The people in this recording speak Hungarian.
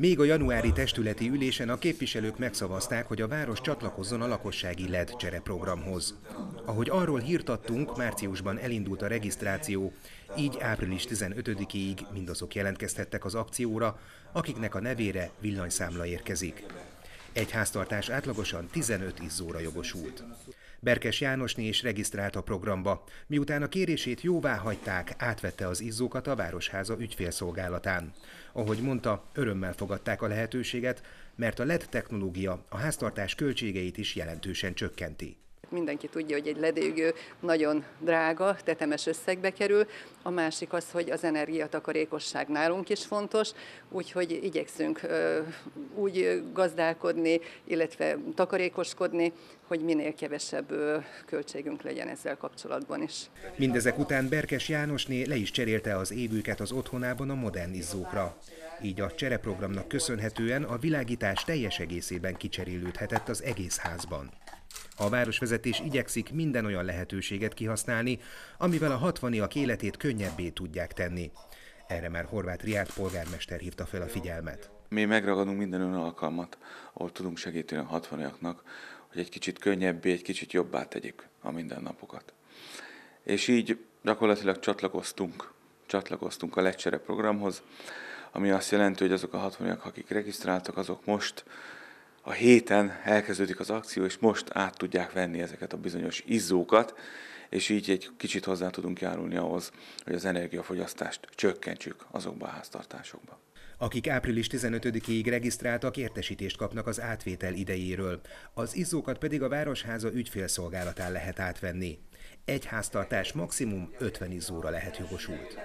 Még a januári testületi ülésen a képviselők megszavazták, hogy a város csatlakozzon a lakossági LED csereprogramhoz. Ahogy arról hírtattunk, márciusban elindult a regisztráció, így április 15-ig mindazok jelentkeztettek az akcióra, akiknek a nevére villanyszámla érkezik. Egy háztartás átlagosan 15 izzóra jogosult. Berkes Jánosné is regisztrált a programba. Miután a kérését jóvá hagyták, átvette az izzókat a Városháza ügyfélszolgálatán. Ahogy mondta, örömmel fogadták a lehetőséget, mert a LED technológia a háztartás költségeit is jelentősen csökkenti. Mindenki tudja, hogy egy ledégő nagyon drága, tetemes összegbe kerül. A másik az, hogy az energiatakarékosság nálunk is fontos, úgyhogy igyekszünk úgy gazdálkodni, illetve takarékoskodni, hogy minél kevesebb költségünk legyen ezzel kapcsolatban is. Mindezek után Berkes Jánosné le is cserélte az évüket az otthonában a modern izzókra. Így a csereprogramnak köszönhetően a világítás teljes egészében kicserélődhetett az egész házban. A városvezetés igyekszik minden olyan lehetőséget kihasználni, amivel a hatvaniak életét könnyebbé tudják tenni. Erre már Horváth Riát polgármester hívta fel a figyelmet. Mi megragadunk minden olyan alkalmat, ahol tudunk segíteni a hatvaniaknak, hogy egy kicsit könnyebbé, egy kicsit jobbá tegyük a mindennapokat. És így gyakorlatilag csatlakoztunk, csatlakoztunk a lecsere programhoz, ami azt jelenti, hogy azok a hatvaniak, akik regisztráltak, azok most a héten elkezdődik az akció, és most át tudják venni ezeket a bizonyos izzókat, és így egy kicsit hozzá tudunk járulni ahhoz, hogy az energiafogyasztást csökkentsük azokba a háztartásokba. Akik április 15-ig regisztráltak, értesítést kapnak az átvétel idejéről. Az izzókat pedig a Városháza ügyfélszolgálatán lehet átvenni. Egy háztartás maximum 50 izzóra lehet jogosult.